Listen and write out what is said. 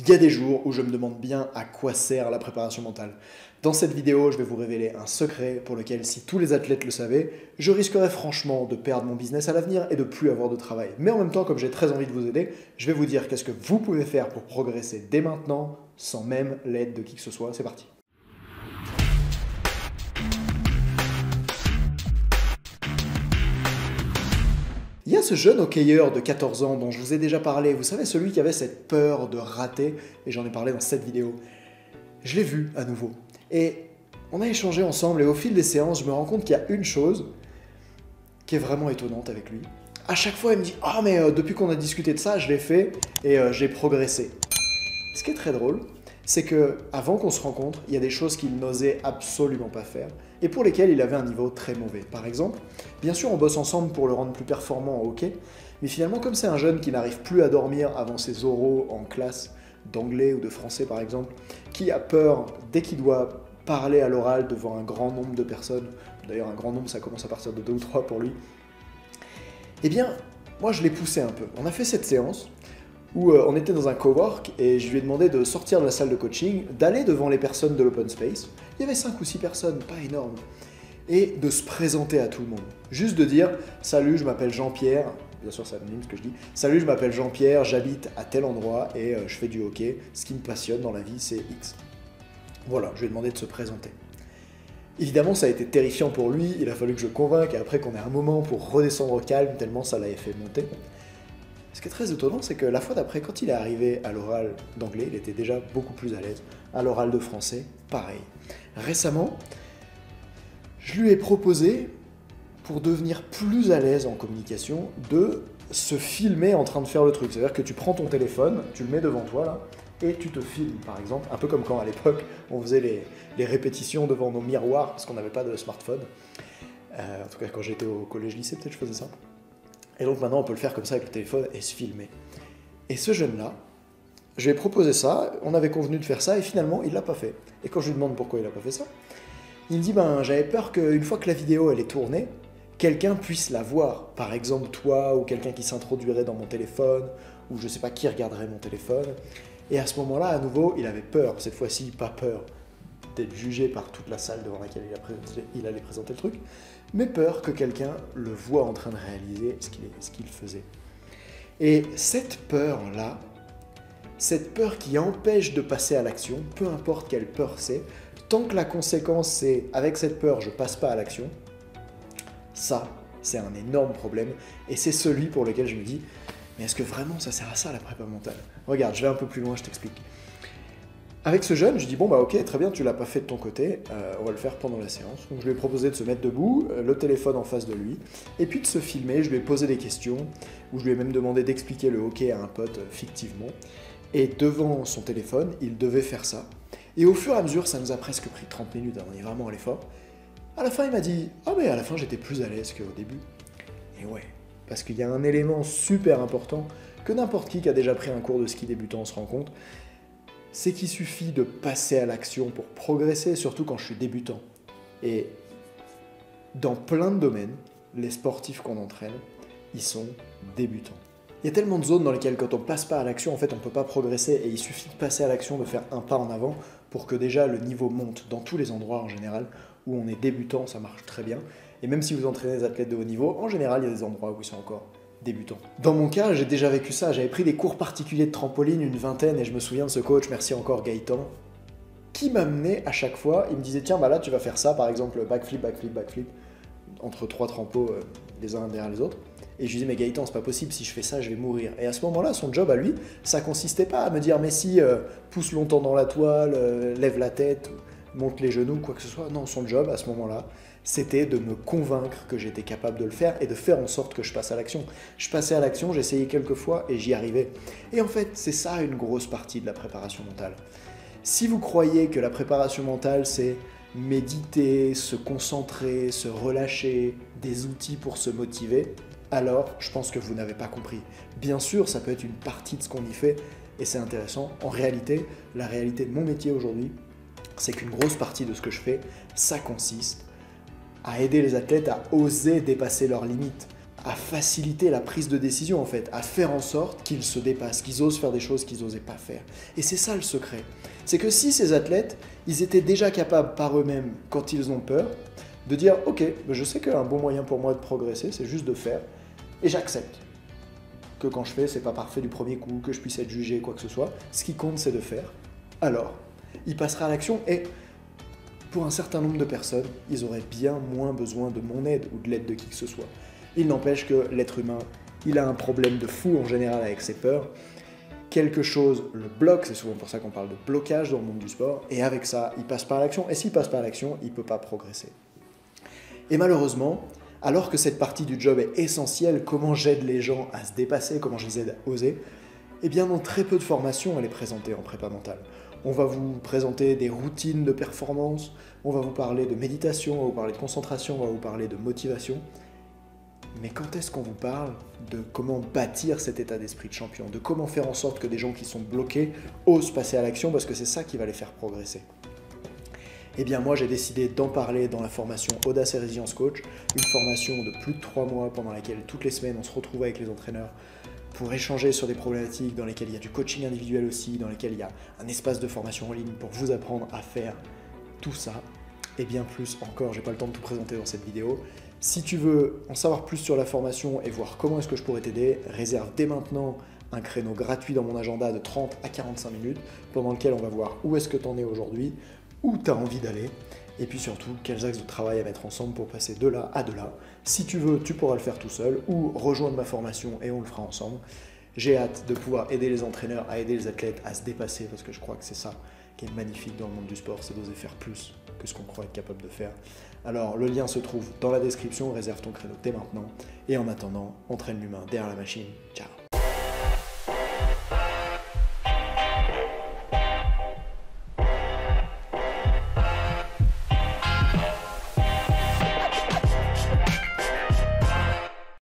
Il y a des jours où je me demande bien à quoi sert la préparation mentale. Dans cette vidéo, je vais vous révéler un secret pour lequel, si tous les athlètes le savaient, je risquerais franchement de perdre mon business à l'avenir et de plus avoir de travail. Mais en même temps, comme j'ai très envie de vous aider, je vais vous dire qu'est-ce que vous pouvez faire pour progresser dès maintenant, sans même l'aide de qui que ce soit. C'est parti. Ce jeune hockeyeur de 14 ans dont je vous ai déjà parlé, vous savez, celui qui avait cette peur de rater, et j'en ai parlé dans cette vidéo. Je l'ai vu à nouveau. Et on a échangé ensemble, et au fil des séances, je me rends compte qu'il y a une chose qui est vraiment étonnante avec lui. À chaque fois, il me dit Ah, mais euh, depuis qu'on a discuté de ça, je l'ai fait et euh, j'ai progressé. Ce qui est très drôle, c'est que avant qu'on se rencontre, il y a des choses qu'il n'osait absolument pas faire et pour lesquelles il avait un niveau très mauvais. Par exemple, bien sûr, on bosse ensemble pour le rendre plus performant en hockey, mais finalement, comme c'est un jeune qui n'arrive plus à dormir avant ses oraux en classe d'anglais ou de français par exemple, qui a peur dès qu'il doit parler à l'oral devant un grand nombre de personnes, d'ailleurs un grand nombre ça commence à partir de deux ou trois pour lui, eh bien, moi je l'ai poussé un peu. On a fait cette séance, où euh, on était dans un cowork et je lui ai demandé de sortir de la salle de coaching, d'aller devant les personnes de l'open space. Il y avait 5 ou 6 personnes, pas énorme. Et de se présenter à tout le monde. Juste de dire Salut, je m'appelle Jean-Pierre. Bien sûr, c'est anonyme ce que je dis. Salut, je m'appelle Jean-Pierre, j'habite à tel endroit et euh, je fais du hockey. Ce qui me passionne dans la vie, c'est X. Voilà, je lui ai demandé de se présenter. Évidemment, ça a été terrifiant pour lui. Il a fallu que je convainque et après qu'on ait un moment pour redescendre au calme, tellement ça l'avait fait monter. Ce qui est très étonnant, c'est que la fois d'après, quand il est arrivé à l'oral d'anglais, il était déjà beaucoup plus à l'aise. À l'oral de français, pareil. Récemment, je lui ai proposé, pour devenir plus à l'aise en communication, de se filmer en train de faire le truc. C'est-à-dire que tu prends ton téléphone, tu le mets devant toi là, et tu te filmes par exemple, un peu comme quand à l'époque on faisait les, répétitions devant nos miroirs parce qu'on n'avait pas de smartphone. Euh, en tout cas, quand j'étais au collège-lycée, peut-être je faisais ça. Et donc maintenant, on peut le faire comme ça avec le téléphone et se filmer. Et ce jeune-là, je lui ai proposé ça, on avait convenu de faire ça, et finalement, il l'a pas fait. Et quand je lui demande pourquoi il n'a pas fait ça, il me dit, ben, j'avais peur qu'une fois que la vidéo elle est tournée, quelqu'un puisse la voir. Par exemple, toi, ou quelqu'un qui s'introduirait dans mon téléphone, ou je sais pas qui regarderait mon téléphone. Et à ce moment-là, à nouveau, il avait peur, cette fois-ci, pas peur d'être jugé par toute la salle devant laquelle il, allait présenter le truc, mais peur que quelqu'un le voit en train de réaliser ce qu'il faisait. Et cette peur-là, cette peur qui empêche de passer à l'action, peu importe quelle peur c'est, tant que la conséquence c'est avec cette peur je passe pas à l'action, ça c'est un énorme problème et c'est celui pour lequel je me dis mais est-ce que vraiment ça sert à ça la prépa mentale? Regarde, je vais un peu plus loin, je t'explique. Avec ce jeune, je dis bon bah ok, très bien, tu l'as pas fait de ton côté, euh, on va le faire pendant la séance. Donc je lui ai proposé de se mettre debout, euh, le téléphone en face de lui, et puis de se filmer. Je lui ai posé des questions, ou je lui ai même demandé d'expliquer le hockey à un pote euh, fictivement. Et devant son téléphone, il devait faire ça. Et au fur et à mesure, ça nous a presque pris 30 minutes, hein, on est vraiment à l'effort. À la fin, il m'a dit Ah, mais à la fin, j'étais plus à l'aise qu'au début. Et ouais, parce qu'il y a un élément super important que n'importe qui qui a déjà pris un cours de ski débutant se rend compte, c'est qu'il suffit de passer à l'action pour progresser, surtout quand je suis débutant. Et dans plein de domaines, les sportifs qu'on entraîne, ils sont débutants. Il y a tellement de zones dans lesquelles quand on passe pas à l'action, en fait, on ne peut pas progresser et il suffit de passer à l'action, de faire un pas en avant pour que déjà le niveau monte dans tous les endroits en général où on est débutant, ça marche très bien. Et même si vous entraînez des athlètes de haut niveau, en général, il y a des endroits où ils sont encore débutant. Dans mon cas, j'ai déjà vécu ça. J'avais pris des cours particuliers de trampoline, une vingtaine, et je me souviens de ce coach, merci encore Gaëtan, qui m'amenait à chaque fois. Il me disait Tiens, bah là, tu vas faire ça, par exemple, backflip, backflip, backflip, entre trois trampos euh, les uns derrière les autres. Et je lui disais, mais Gaëtan, c'est pas possible, si je fais ça, je vais mourir. Et à ce moment-là, son job à lui, ça consistait pas à me dire, mais si, euh, pousse longtemps dans la toile, euh, lève la tête, monte les genoux, quoi que ce soit. Non, son job à ce moment-là, c'était de me convaincre que j'étais capable de le faire et de faire en sorte que je passe à l'action. Je passais à l'action, j'essayais quelques fois et j'y arrivais. Et en fait, c'est ça une grosse partie de la préparation mentale. Si vous croyez que la préparation mentale, c'est méditer, se concentrer, se relâcher, des outils pour se motiver, alors je pense que vous n'avez pas compris. Bien sûr, ça peut être une partie de ce qu'on y fait et c'est intéressant. En réalité, la réalité de mon métier aujourd'hui, c'est qu'une grosse partie de ce que je fais, ça consiste à aider les athlètes à oser dépasser leurs limites. à faciliter la prise de décision en fait, à faire en sorte qu'ils se dépassent, qu'ils osent faire des choses qu'ils n'osaient pas faire. Et c'est ça le secret. C'est que si ces athlètes, ils étaient déjà capables par eux-mêmes, quand ils ont peur, de dire ok, je sais qu'un bon moyen pour moi de progresser, c'est juste de faire, et j'accepte que quand je fais, c'est pas parfait du premier coup, que je puisse être jugé, quoi que ce soit. Ce qui compte, c'est de faire. Alors, il passera à l'action et pour un certain nombre de personnes, ils auraient bien moins besoin de mon aide ou de l'aide de qui que ce soit. Il n'empêche que l'être humain, il a un problème de fou en général avec ses peurs. Quelque chose le bloque, c'est souvent pour ça qu'on parle de blocage dans le monde du sport, et avec ça, il passe par l'action, et s'il passe par l'action, il ne peut pas progresser. Et malheureusement, alors que cette partie du job est essentielle, comment j'aide les gens à se dépasser, comment je les aide à oser, eh bien dans très peu de formations elle est présentée en prépa mentale. On va vous présenter des routines de performance, on va vous parler de méditation, on va vous parler de concentration, on va vous parler de motivation. Mais quand est-ce qu'on vous parle de comment bâtir cet état d'esprit de champion, de comment faire en sorte que des gens qui sont bloqués osent passer à l'action parce que c'est ça qui va les faire progresser? Eh bien moi j'ai décidé d'en parler dans la formation Audace et Résilience Coach, une formation de plus de trois mois pendant laquelle toutes les semaines on se retrouve avec les entraîneurs pour échanger sur des problématiques dans lesquelles il y a du coaching individuel aussi, dans lesquelles il y a un espace de formation en ligne pour vous apprendre à faire tout ça et bien plus encore. J'ai pas le temps de tout présenter dans cette vidéo. Si tu veux en savoir plus sur la formation et voir comment est-ce que je pourrais t'aider, réserve dès maintenant un créneau gratuit dans mon agenda de 30 à 45 minutes pendant lequel on va voir où est-ce que tu en es aujourd'hui, où tu as envie d'aller et puis surtout quels axes de travail à mettre ensemble pour passer de là à de là. Si tu veux, tu pourras le faire tout seul ou rejoindre ma formation et on le fera ensemble. J'ai hâte de pouvoir aider les entraîneurs à aider les athlètes à se dépasser parce que je crois que c'est ça qui est magnifique dans le monde du sport, c'est d'oser faire plus que ce qu'on croit être capable de faire. Alors le lien se trouve dans la description, réserve ton créneau dès maintenant. Et en attendant, entraîne l'humain derrière la machine. Ciao